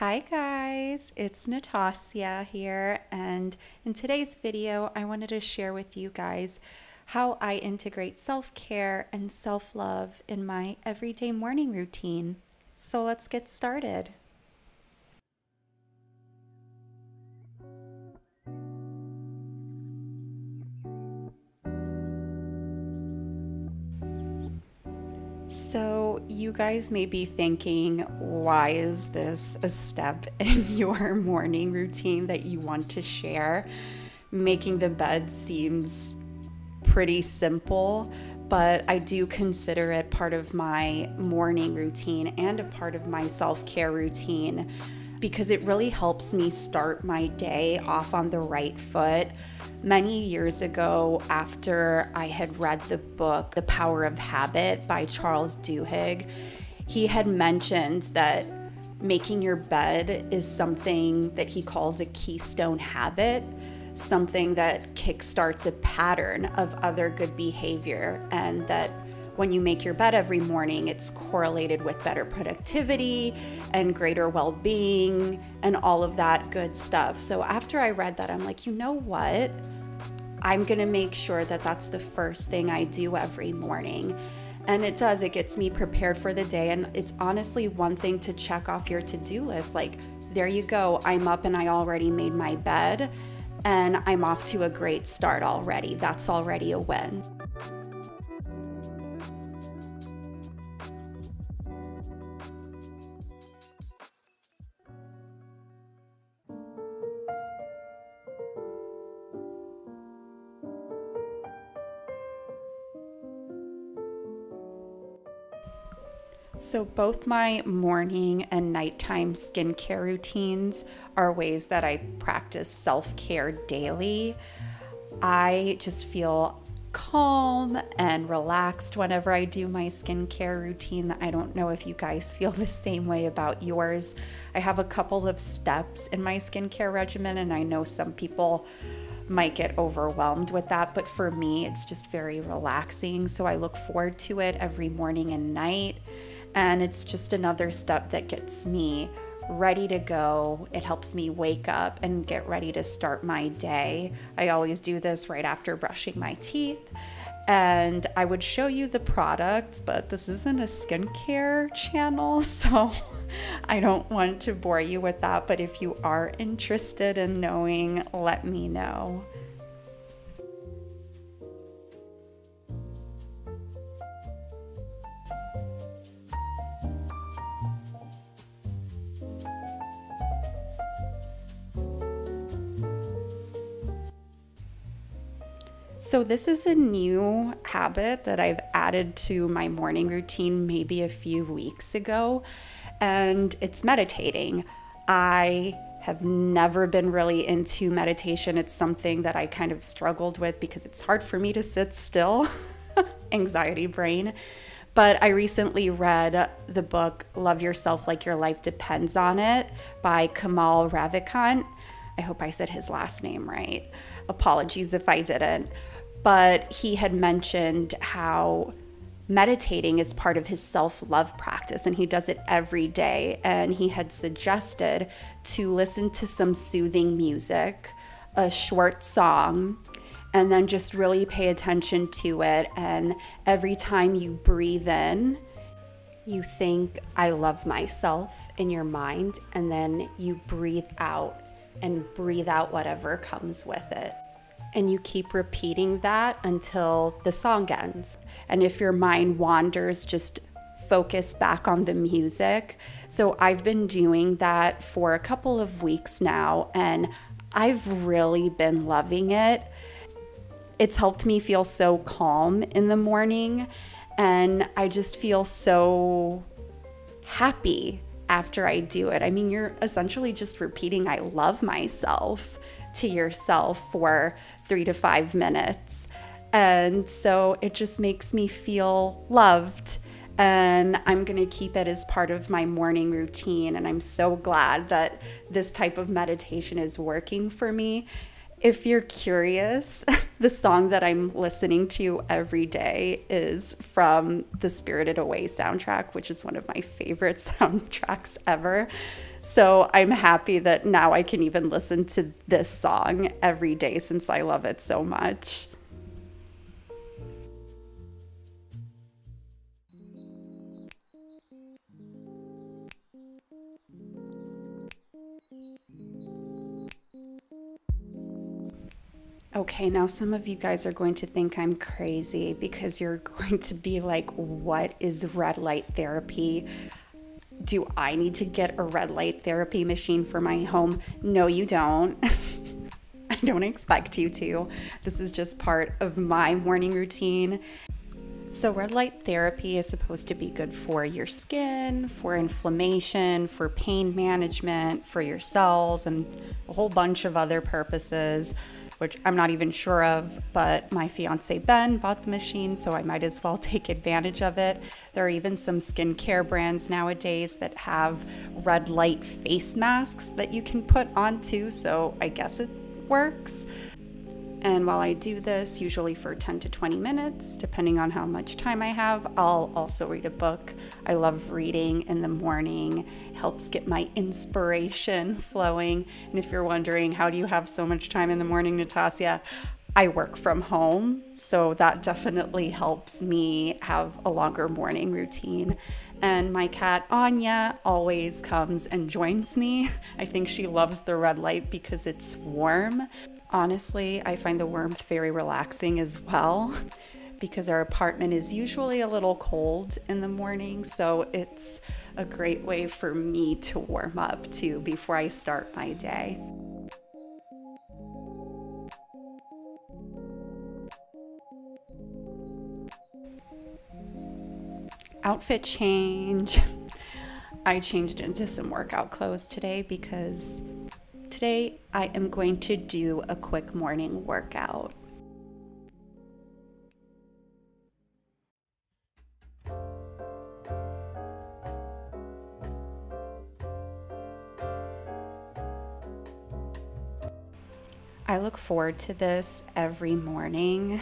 Hi guys, it's Natassia here, and in today's video, I wanted to share with you guys how I integrate self care and self love in my everyday morning routine. So let's get started. So, you guys may be thinking, why is this a step in your morning routine that you want to share? Making the bed seems pretty simple, but I do consider it part of my morning routine and a part of my self care routine because it really helps me start my day off on the right foot many years ago after I had read the book The Power of Habit by Charles Duhigg. He had mentioned that making your bed is something that he calls a keystone habit, something that kickstarts a pattern of other good behavior, and that when you make your bed every morning, it's correlated with better productivity and greater well being and all of that good stuff. So after I read that, I'm like, you know what? I'm gonna make sure that that's the first thing I do every morning. And it does, it gets me prepared for the day. And it's honestly one thing to check off your to do list. Like, there you go, I'm up and I already made my bed, and I'm off to a great start already. That's already a win. So, both my morning and nighttime skincare routines are ways that I practice self care daily. I just feel calm and relaxed whenever I do my skincare routine. I don't know if you guys feel the same way about yours. I have a couple of steps in my skincare regimen, and I know some people might get overwhelmed with that, but for me, it's just very relaxing. So I look forward to it every morning and night. And it's just another step that gets me ready to go. It helps me wake up and get ready to start my day. I always do this right after brushing my teeth. And I would show you the products, but this isn't a skincare channel, so I don't want to bore you with that. But if you are interested in knowing, let me know. So, this is a new habit that I've added to my morning routine maybe a few weeks ago, and it's meditating. I have never been really into meditation. It's something that I kind of struggled with because it's hard for me to sit still, anxiety brain. But I recently read the book Love Yourself Like Your Life Depends on It by Kamal Ravikant. I hope I said his last name right. Apologies if I didn't but he had mentioned how meditating is part of his self love practice and he does it every day. And he had suggested to listen to some soothing music, a short song, and then just really pay attention to it. And every time you breathe in, you think, I love myself in your mind, and then you breathe out and breathe out whatever comes with it and you keep repeating that until the song ends. And if your mind wanders, just focus back on the music. So I've been doing that for a couple of weeks now, and I've really been loving it. It's helped me feel so calm in the morning, and I just feel so happy after I do it. I mean, you're essentially just repeating, I love myself to yourself for three to five minutes. And so it just makes me feel loved. And I'm going to keep it as part of my morning routine. And I'm so glad that this type of meditation is working for me. If you're curious, the song that I'm listening to every day is from the Spirited Away soundtrack, which is one of my favorite soundtracks ever. So I'm happy that now I can even listen to this song every day since I love it so much. Okay, now some of you guys are going to think I'm crazy because you're going to be like, what is red light therapy? Do I need to get a red light therapy machine for my home? No, you don't. I don't expect you to. This is just part of my morning routine. So, red light therapy is supposed to be good for your skin, for inflammation, for pain management, for your cells, and a whole bunch of other purposes which I'm not even sure of, but my fiance Ben bought the machine, so I might as well take advantage of it. There are even some skincare brands nowadays that have red light face masks that you can put on too, so I guess it works. And while I do this, usually for 10 to 20 minutes, depending on how much time I have, I'll also read a book. I love reading in the morning, helps get my inspiration flowing. And if you're wondering, how do you have so much time in the morning, Natassia? I work from home, so that definitely helps me have a longer morning routine. And my cat Anya always comes and joins me. I think she loves the red light because it's warm. Honestly, I find the warmth very relaxing as well because our apartment is usually a little cold in the morning, so it's a great way for me to warm up too before I start my day. Outfit change. I changed into some workout clothes today because Today, I am going to do a quick morning workout. I look forward to this every morning.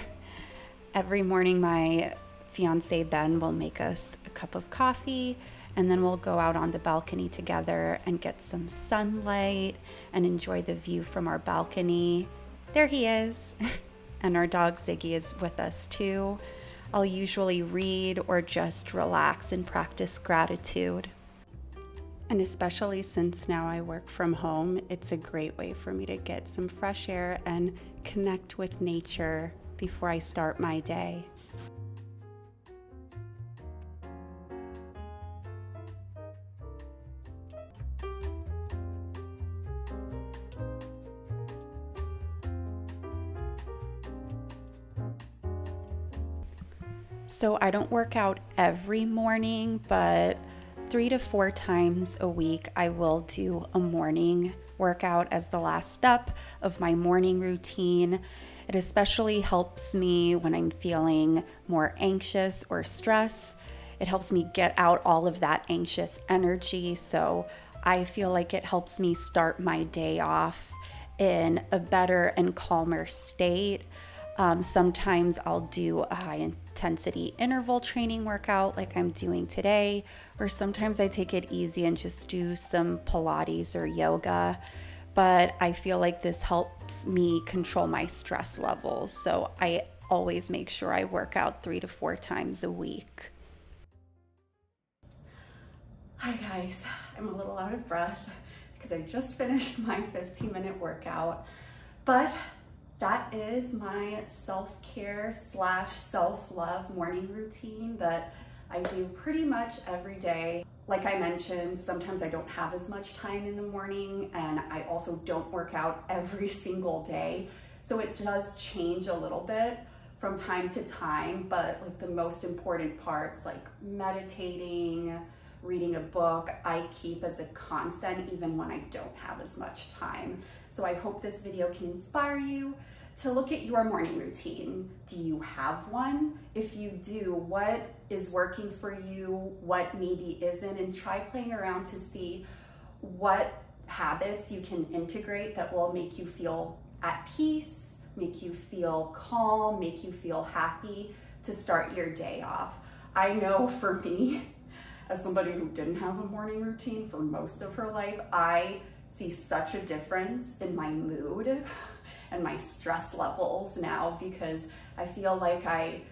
Every morning, my fiance Ben will make us a cup of coffee and then we'll go out on the balcony together and get some sunlight and enjoy the view from our balcony. There he is. and our dog Ziggy is with us too. I'll usually read or just relax and practice gratitude. And especially since now I work from home, it's a great way for me to get some fresh air and connect with nature before I start my day. So I don't work out every morning, but three to four times a week, I will do a morning workout as the last step of my morning routine. It especially helps me when I'm feeling more anxious or stress. It helps me get out all of that anxious energy. So I feel like it helps me start my day off in a better and calmer state. Um, sometimes I'll do a high intensity interval training workout like I'm doing today, or sometimes I take it easy and just do some Pilates or yoga. But I feel like this helps me control my stress levels. So I always make sure I work out three to four times a week. Hi, guys. I'm a little out of breath because I just finished my 15 minute workout, but that is my self-care slash self-love morning routine that I do pretty much every day. Like I mentioned, sometimes I don't have as much time in the morning and I also don't work out every single day. So it does change a little bit from time to time, but like the most important parts like meditating, reading a book, I keep as a constant even when I don't have as much time. So I hope this video can inspire you to look at your morning routine. Do you have one? If you do, what is working for you? What maybe isn't? And try playing around to see what habits you can integrate that will make you feel at peace, make you feel calm, make you feel happy to start your day off. I know for me, as somebody who didn't have a morning routine for most of her life, I see such a difference in my mood and my stress levels now because I feel like I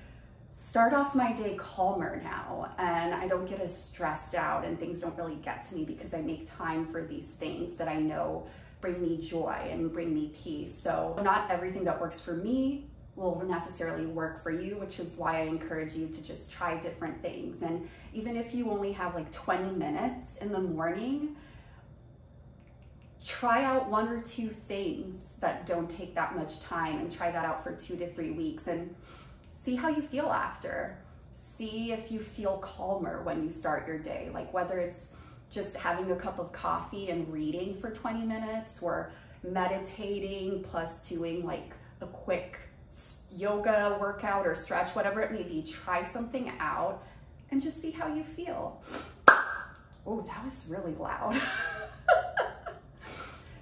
start off my day calmer now and I don't get as stressed out and things don't really get to me because I make time for these things that I know bring me joy and bring me peace. So not everything that works for me will necessarily work for you, which is why I encourage you to just try different things. And even if you only have like 20 minutes in the morning, try out one or two things that don't take that much time and try that out for two to three weeks and see how you feel after. See if you feel calmer when you start your day, like whether it's just having a cup of coffee and reading for 20 minutes or meditating plus doing like a quick yoga workout or stretch, whatever it may be, try something out and just see how you feel. Oh, that was really loud.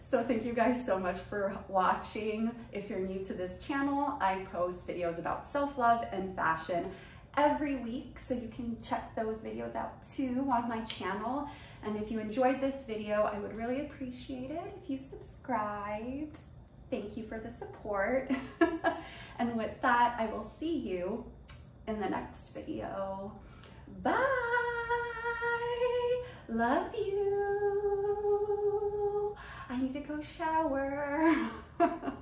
so thank you guys so much for watching. If you're new to this channel, I post videos about self-love and fashion every week, so you can check those videos out too on my channel. And if you enjoyed this video, I would really appreciate it if you subscribed. Thank you for the support. and with that, I will see you in the next video. Bye. Love you. I need to go shower.